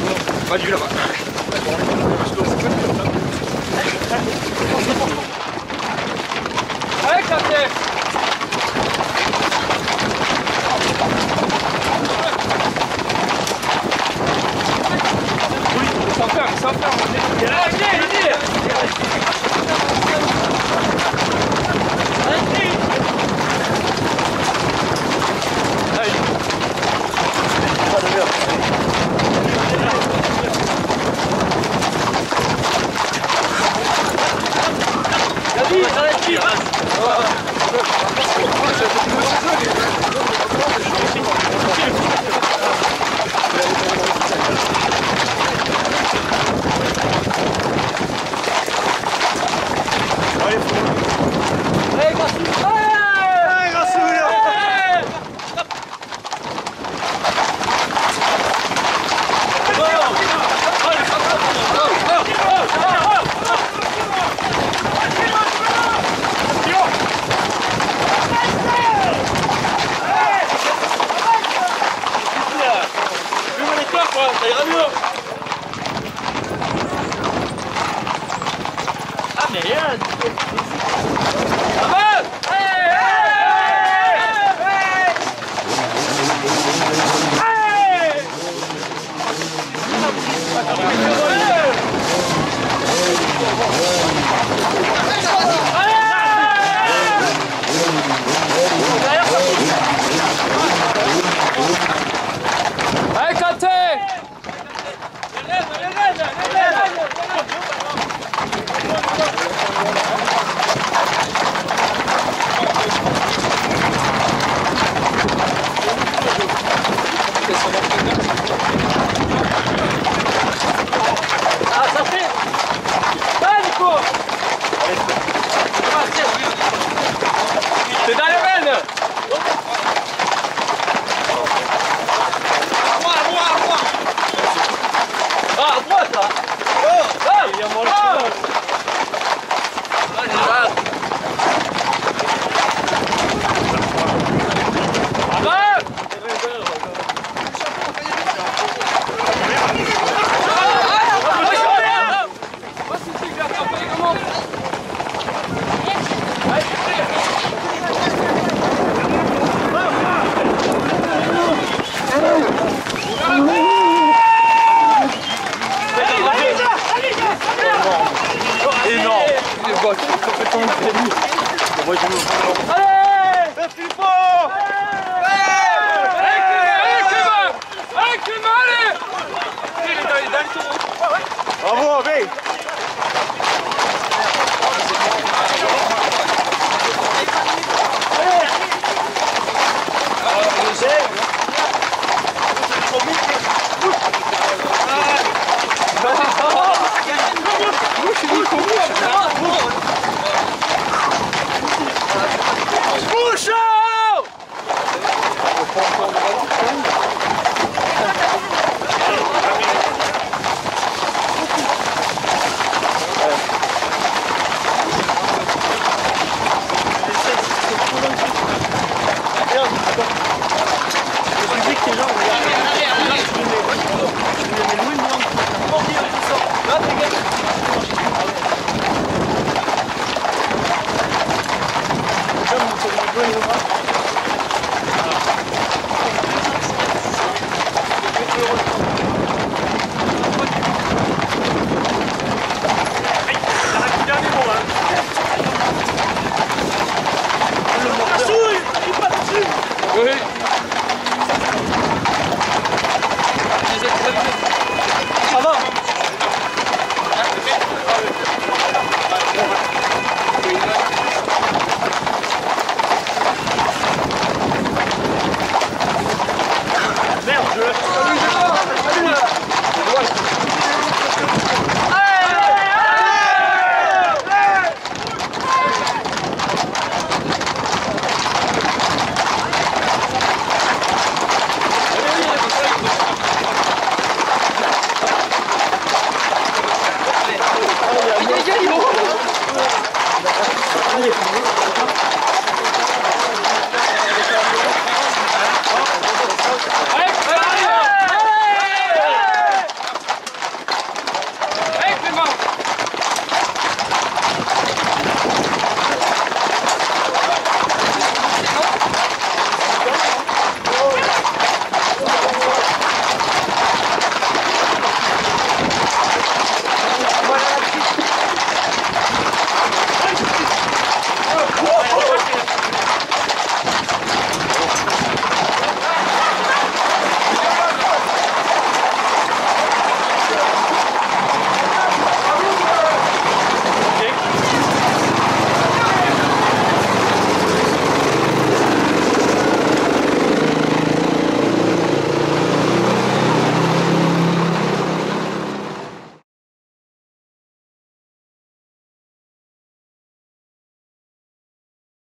嗯，关了吧。¡Cambio! Gracias.